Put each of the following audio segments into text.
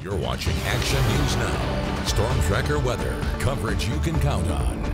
You're watching Action News Now. Storm Tracker weather. Coverage you can count on.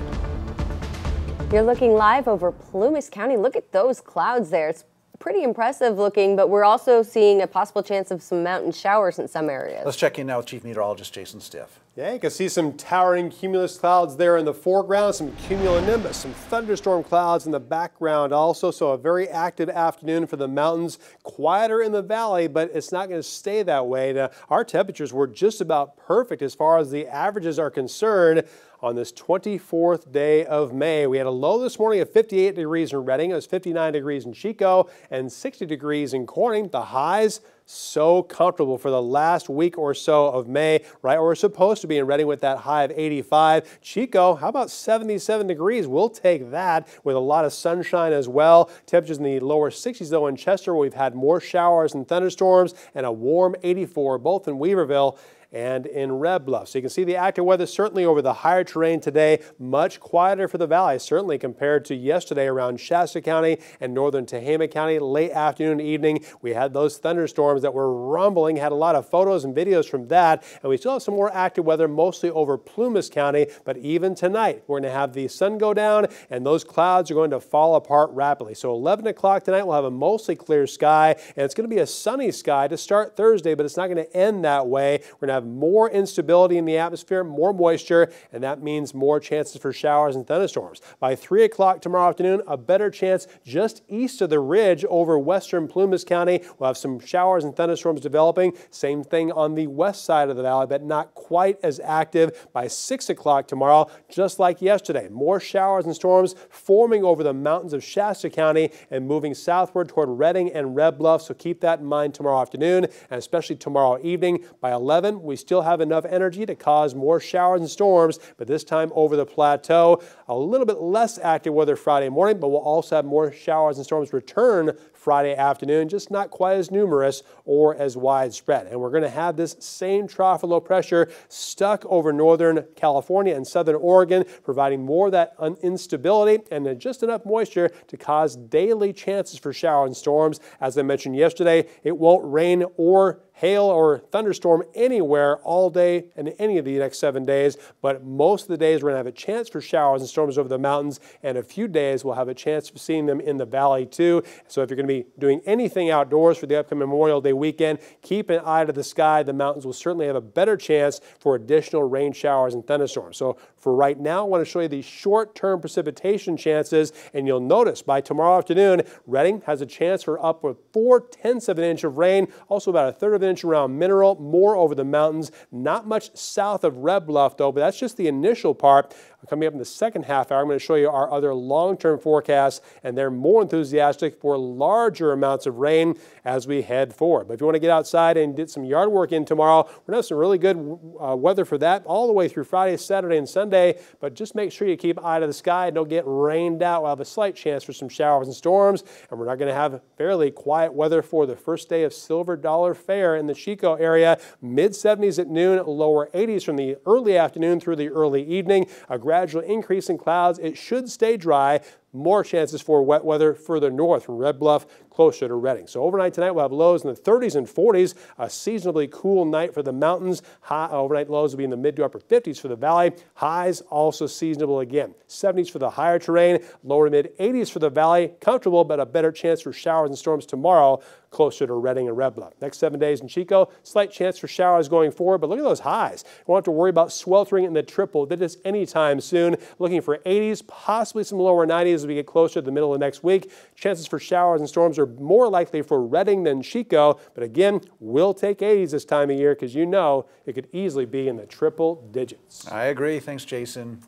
You're looking live over Plumas County. Look at those clouds there. It's pretty impressive looking, but we're also seeing a possible chance of some mountain showers in some areas. Let's check in now with Chief Meteorologist Jason Stiff. Yeah, you can see some towering cumulus clouds there in the foreground, some cumulonimbus, some thunderstorm clouds in the background also. So a very active afternoon for the mountains. Quieter in the valley, but it's not going to stay that way. Now, our temperatures were just about perfect as far as the averages are concerned on this 24th day of May. We had a low this morning of 58 degrees in Redding. It was 59 degrees in Chico and 60 degrees in Corning. The highs so comfortable for the last week or so of May, right we're supposed to be in Redding with that high of 85. Chico, how about 77 degrees? We'll take that with a lot of sunshine as well. Temperatures in the lower 60s though in Chester, where we've had more showers and thunderstorms and a warm 84 both in Weaverville and in Red Bluff. So you can see the active weather certainly over the higher terrain today, much quieter for the valley, certainly compared to yesterday around Shasta County and northern Tehama County. Late afternoon, evening, we had those thunderstorms that were rumbling, had a lot of photos and videos from that, and we still have some more active weather mostly over Plumas County, but even tonight, we're going to have the sun go down and those clouds are going to fall apart rapidly. So 11 o'clock tonight, we'll have a mostly clear sky, and it's going to be a sunny sky to start Thursday, but it's not going to end that way. We're going to have have more instability in the atmosphere, more moisture, and that means more chances for showers and thunderstorms. By 3 o'clock tomorrow afternoon, a better chance just east of the ridge over western Plumas County. We'll have some showers and thunderstorms developing. Same thing on the west side of the valley, but not quite as active by 6 o'clock tomorrow, just like yesterday. More showers and storms forming over the mountains of Shasta County and moving southward toward Redding and Red Bluff, so keep that in mind tomorrow afternoon and especially tomorrow evening. By 11, we still have enough energy to cause more showers and storms, but this time over the plateau. A little bit less active weather Friday morning, but we'll also have more showers and storms return Friday afternoon, just not quite as numerous or as widespread. And we're going to have this same trough of low pressure stuck over northern California and southern Oregon, providing more of that instability and just enough moisture to cause daily chances for showers and storms. As I mentioned yesterday, it won't rain or hail or thunderstorm anywhere all day and any of the next seven days, but most of the days we're going to have a chance for showers and storms over the mountains, and a few days we'll have a chance of seeing them in the valley too. So if you're going to be doing anything outdoors for the upcoming Memorial Day weekend, keep an eye to the sky. The mountains will certainly have a better chance for additional rain showers and thunderstorms. So for right now, I want to show you the short-term precipitation chances, and you'll notice by tomorrow afternoon, Redding has a chance for up upward four tenths of an inch of rain, also about a third of inch around Mineral, more over the mountains. Not much south of Red Bluff, though, but that's just the initial part. Coming up in the second half hour, I'm going to show you our other long-term forecasts, and they're more enthusiastic for larger amounts of rain as we head forward. But if you want to get outside and get some yard work in tomorrow, we're going to have some really good uh, weather for that all the way through Friday, Saturday, and Sunday. But just make sure you keep eye to the sky. and Don't get rained out. We'll have a slight chance for some showers and storms, and we're not going to have fairly quiet weather for the first day of Silver Dollar Fair in the Chico area. Mid 70s at noon, lower 80s from the early afternoon through the early evening. A gradual increase in clouds. It should stay dry more chances for wet weather further north from Red Bluff closer to Redding. So overnight tonight we'll have lows in the 30s and 40s, a seasonably cool night for the mountains. High, uh, overnight lows will be in the mid to upper 50s for the valley. Highs also seasonable again. 70s for the higher terrain, lower to mid 80s for the valley. Comfortable, but a better chance for showers and storms tomorrow closer to Redding and Red Bluff. Next seven days in Chico, slight chance for showers going forward, but look at those highs. We won't have to worry about sweltering in the triple digits anytime soon. Looking for 80s, possibly some lower 90s as we get closer to the middle of next week. Chances for showers and storms are more likely for Redding than Chico, but again, we'll take 80s this time of year because you know it could easily be in the triple digits. I agree. Thanks, Jason.